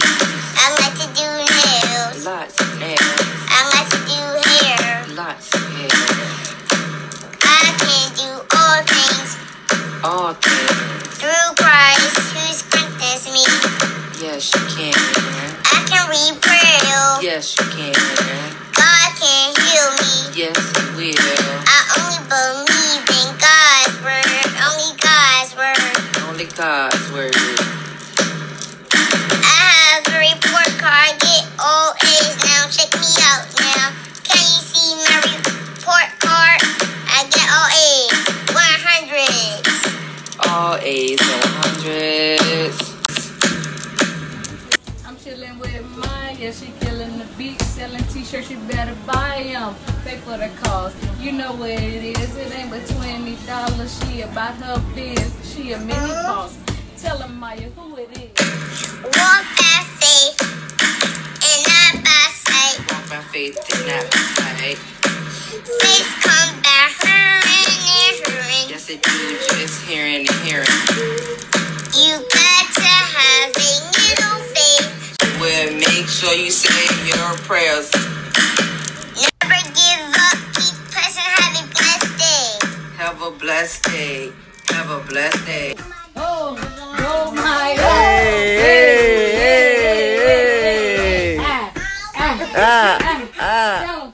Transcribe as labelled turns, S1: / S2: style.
S1: I like
S2: to do nails.
S1: Lots nails. I like
S2: to do hair. Lots hair.
S1: I can do all things. All things. Through Christ
S2: me. Yes, you
S1: can. I can read Yes, you can. God can heal me. Yes, He will. I only believe in God's word. Only God's word. Only
S2: God's word. A's and hundreds.
S3: I'm chilling with mine, yeah, she killing the beat, selling t-shirts, you better buy them. Pay for the cost, you know what it is. It ain't but twenty dollars. She about her biz, she a mini boss. Tell her Maya who it is.
S1: Walk by faith and not by sight.
S2: Walk by faith and not by sight.
S1: Faith come hearing and hearing. You got to have a little faith.
S2: Well, make sure you say your prayers.
S1: Never give up. Keep pressing. Have a blessed day.
S2: Have a blessed day. Have a blessed day.
S3: Oh, oh my
S4: Hey, hey, hey, hey.
S3: Ah, ah, Ah, ah,
S4: Ah,